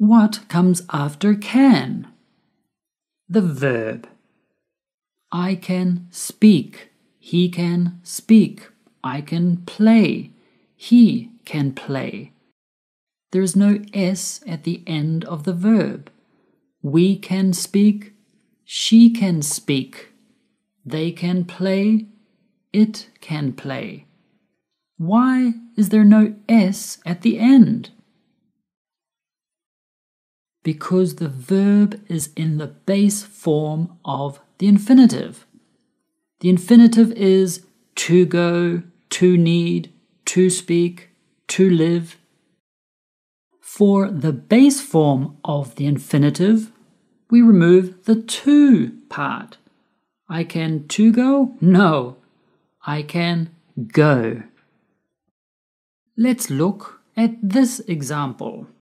What comes after can? The verb. I can speak. He can speak. I can play. He can play. There is no S at the end of the verb. We can speak. She can speak. They can play. It can play. Why is there no S at the end? Because the verb is in the base form of the infinitive. The infinitive is to go, to need, to speak, to live. For the base form of the infinitive, we remove the to part. I can to go? No, I can go. Let's look at this example.